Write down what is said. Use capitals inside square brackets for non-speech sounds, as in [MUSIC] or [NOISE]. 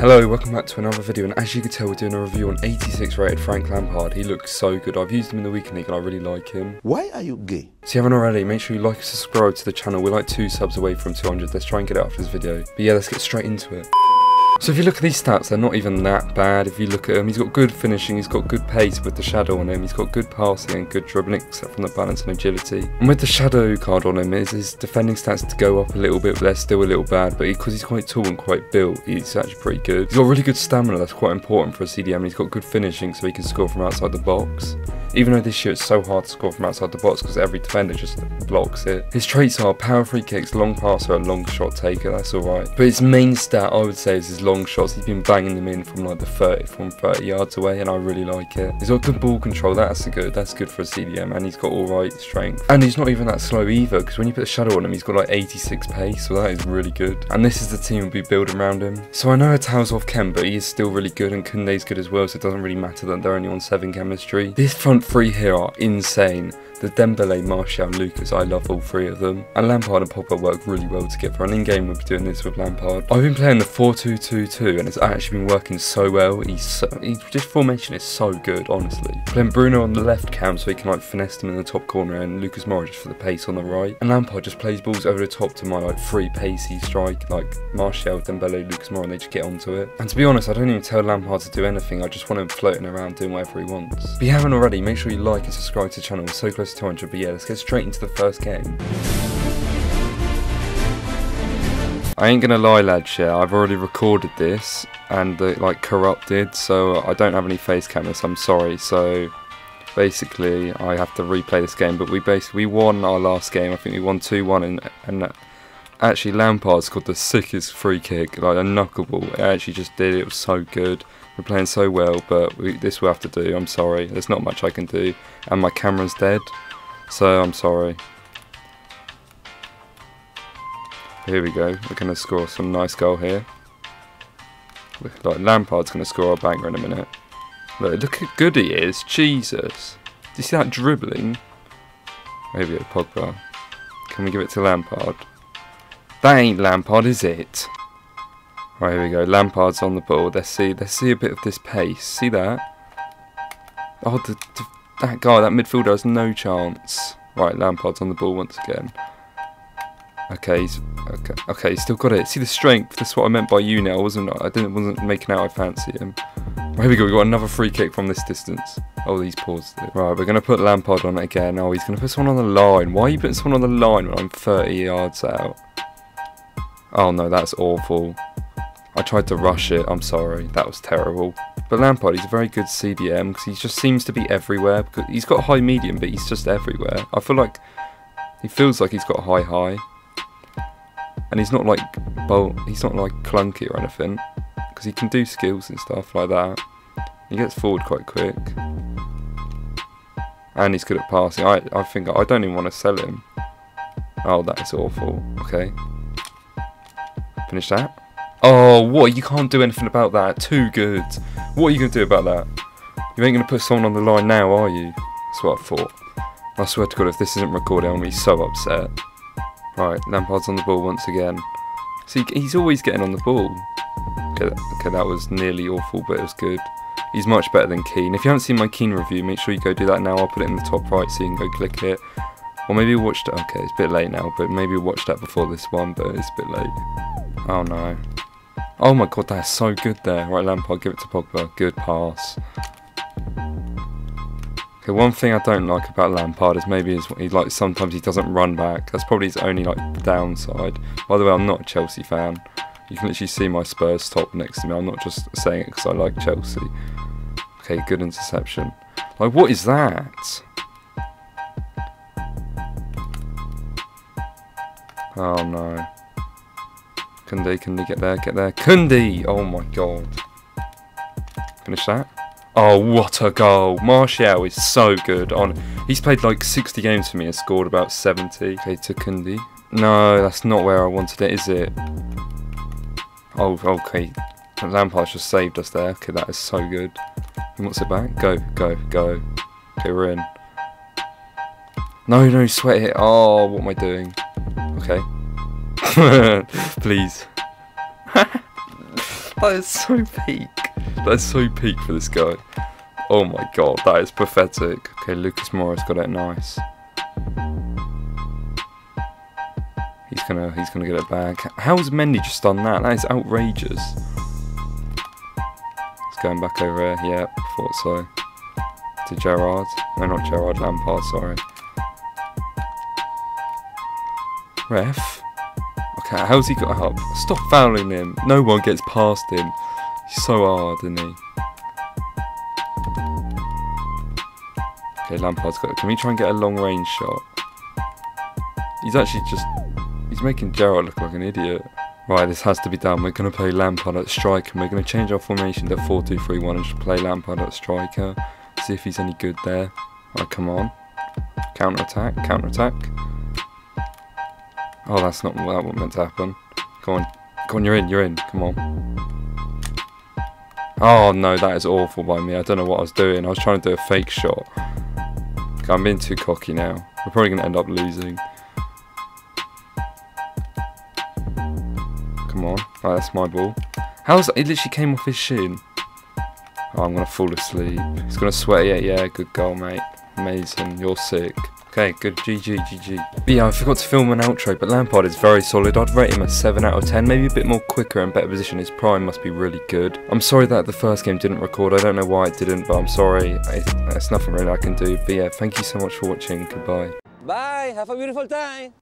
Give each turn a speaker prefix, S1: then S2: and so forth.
S1: Hello, welcome back to another video and as you can tell we're doing a review on 86 rated Frank Lampard. He looks so good. I've used him in the weekend league and I really like him.
S2: Why are you gay?
S1: So if you haven't already, make sure you like and subscribe to the channel. We're like two subs away from 200. Let's try and get it after this video. But yeah, let's get straight into it. So if you look at these stats, they're not even that bad. If you look at him, he's got good finishing, he's got good pace with the shadow on him, he's got good passing and good dribbling, except from the balance and agility. And with the shadow card on him, his, his defending stats to go up a little bit, but they're still a little bad. But because he's quite tall and quite built, he's actually pretty good. He's got really good stamina, that's quite important for a CDM, he's got good finishing, so he can score from outside the box. Even though this year it's so hard to score from outside the box because every defender just blocks it. His traits are power free kicks, long passer, long shot taker, that's alright. But his main stat I would say is his long shots. He's been banging them in from like the 30, from 30 yards away and I really like it. He's got good ball control, that's good, that's good for a CDM and he's got alright strength. And he's not even that slow either because when you put the shadow on him he's got like 86 pace, so that is really good. And this is the team we'll be building around him. So I know Atao's off chem but he is still really good and Kounde's good as well so it doesn't really matter that they're only on 7 chemistry. This front three here are insane. The Dembele, Martial Lucas, I love all three of them. And Lampard and Pogba work really well together and in game we'll be doing this with Lampard. I've been playing the 4-2-2-2 and it's actually been working so well. He's, so, he's just formation is so good, honestly. Playing Bruno on the left cam so he can like finesse them in the top corner and Lucas Moura just for the pace on the right. And Lampard just plays balls over the top to my like free pacey strike like Martial, Dembele, Lucas Moura and they just get onto it. And to be honest, I don't even tell Lampard to do anything. I just want him floating around doing whatever he wants. If you haven't already, make sure you like and subscribe to the channel. We're so close to 200, but yeah, let's get straight into the first game. I ain't gonna lie lads, yeah, I've already recorded this and uh, like corrupted, so I don't have any face cameras, I'm sorry, so basically I have to replay this game, but we basically we won our last game, I think we won 2-1 and, and actually Lampard scored the sickest free kick, like a knuckleball, it actually just did, it was so good. We're playing so well, but we, this we have to do, I'm sorry, there's not much I can do, and my camera's dead, so I'm sorry. Here we go. We're to score some nice goal here. Like Lampard's to score a banger in a minute. Look, look how good he is. Jesus. Do you see that dribbling? Maybe a Pogba. Can we give it to Lampard? That ain't Lampard, is it? Right, here we go. Lampard's on the ball. Let's see. Let's see a bit of this pace. See that? Oh, the, the, that guy, that midfielder has no chance. Right, Lampard's on the ball once again. Okay, he's okay. Okay, he's still got it. See the strength. That's what I meant by you now. I wasn't I didn't wasn't making out I fancy him. Right, here we go. We got another free kick from this distance. Oh, he's paused it. Right, we're gonna put Lampard on it again. Oh, he's gonna put someone on the line. Why are you putting someone on the line when I'm 30 yards out? Oh no, that's awful. I tried to rush it. I'm sorry. That was terrible. But Lampard, he's a very good CDM because he just seems to be everywhere. Because he's got high medium, but he's just everywhere. I feel like he feels like he's got high high and he's not like bolt, he's not like clunky or anything, because he can do skills and stuff like that. He gets forward quite quick, and he's good at passing. I I think I don't even want to sell him. Oh, that is awful. Okay, finish that. Oh, what? You can't do anything about that. Too good. What are you gonna do about that? You ain't gonna put someone on the line now, are you? That's what I thought. I swear to God, if this isn't recorded, I'm gonna be so upset. Right, Lampard's on the ball once again. See, he's always getting on the ball. Okay, okay, that was nearly awful, but it was good. He's much better than Keane. If you haven't seen my Keane review, make sure you go do that now. I'll put it in the top right so you can go click it. Or maybe watch it. Okay, it's a bit late now, but maybe watch that before this one, but it's a bit late. Oh no. Oh my god, that's so good there. Right, Lampard, give it to Pogba. Good pass. Okay, one thing I don't like about Lampard is maybe is he like sometimes he doesn't run back. That's probably his only like downside. By the way, I'm not a Chelsea fan. You can literally see my Spurs top next to me. I'm not just saying it because I like Chelsea. Okay, good interception. Like, what is that? Oh no. Kounde, Kounde, get there, get there. Kounde! Oh my god. Finish that. Oh, what a goal. Martial is so good. On, He's played like 60 games for me and scored about 70. Okay, to Kounde. No, that's not where I wanted it, is it? Oh, okay. Lampard just saved us there. Okay, that is so good. He wants it back. Go, go, go. Okay, we're in. No, no, sweat it. Oh, what am I doing? Okay. [LAUGHS] Please. [LAUGHS] That is so peak. That is so peak for this guy. Oh my god, that is pathetic. Okay, Lucas Moura got it nice. He's gonna he's gonna get it back. How's Mendy just done that? That is outrageous. It's going back over here. Yep, thought so. To Gerrard. No, not Gerrard Lampard, sorry. Ref. Okay, how's he got up? Stop fouling him. No one gets past him. He's so hard, isn't he? Okay, Lampard's got it. Can we try and get a long range shot? He's actually just... He's making Gerrard look like an idiot. Right, this has to be done. We're going to play Lampard at striker and we're going to change our formation to 4-2-3-1 and just play Lampard at striker. See if he's any good there. Right, come on. Counter attack, counter attack. Oh, that's not that what that meant to happen. Come on. Come on, you're in, you're in. Come on. Oh no, that is awful by me. I don't know what I was doing. I was trying to do a fake shot. I'm being too cocky now. We're probably going to end up losing. Come on. Oh, that's my ball. How's that? it literally came off his shin? Oh, I'm going to fall asleep. He's going to sweat. Yeah, yeah, good goal, mate. Amazing. You're sick. Okay, good. GG, GG. But yeah, I forgot to film an outro, but Lampard is very solid. I'd rate him a 7 out of 10, maybe a bit more quicker and better position. His prime must be really good. I'm sorry that the first game didn't record. I don't know why it didn't, but I'm sorry. There's nothing really I can do. But yeah, thank you so much for watching. Goodbye.
S2: Bye. Have a beautiful time.